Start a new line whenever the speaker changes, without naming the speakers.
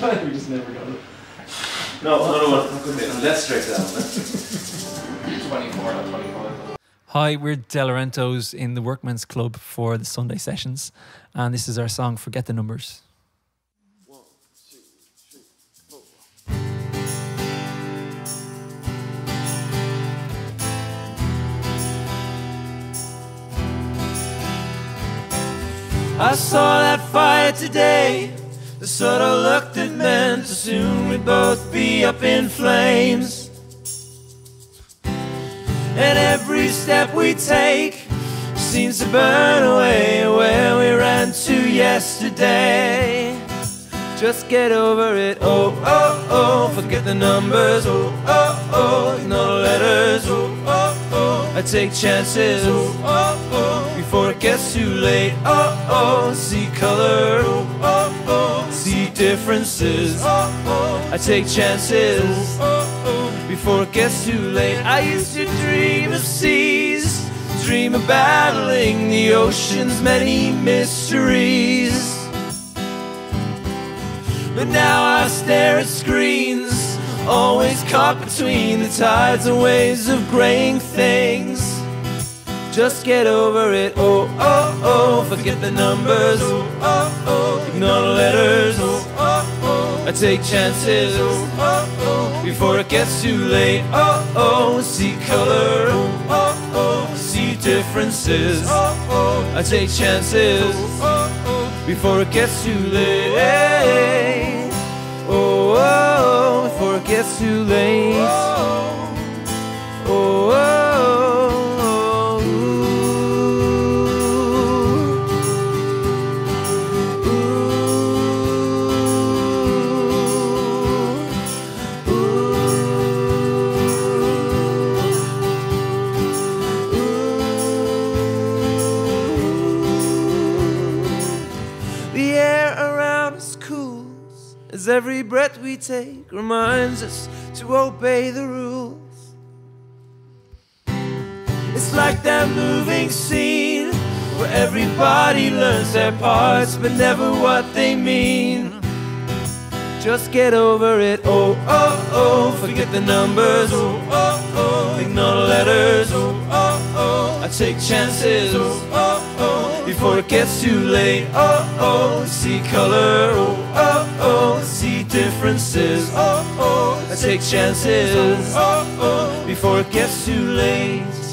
we just never got it.
No, another one. Let's straight down.
24, not 25.
Hi, we're Delorentos in the Workman's Club for the Sunday sessions, and this is our song Forget the Numbers.
I saw that fire today. The subtle look that meant to soon we'd both be up in flames. And every step we take seems to burn away where we ran to yesterday. Just get over it, oh, oh, oh, forget the numbers, oh, oh, oh, ignore the letters, oh, oh, oh, I take chances, oh, oh, oh, before it gets too late, oh, oh, see color, differences, I take chances, before it gets too late. I used to dream of seas, dream of battling the ocean's many mysteries. But now I stare at screens, always caught between the tides and waves of graying things. Just get over it, oh, oh, oh, forget the numbers, oh, oh, oh, ignore the letters, oh, I take chances, oh, oh, oh, before it gets too late, oh, oh, see color, oh, oh, oh, see differences, oh, oh, I take chances, oh, oh, before it gets too late, oh, oh, before it gets too late, every breath we take reminds us to obey the rules. It's like that moving scene where everybody learns their parts but never what they mean. Just get over it, oh, oh, oh, forget the numbers, oh, oh, oh, ignore the letters, oh, oh, oh, I take chances, oh, oh, oh, before it gets too late, oh, oh, see color, oh, oh, differences, oh, oh, I take chances, oh, oh, before it gets too late.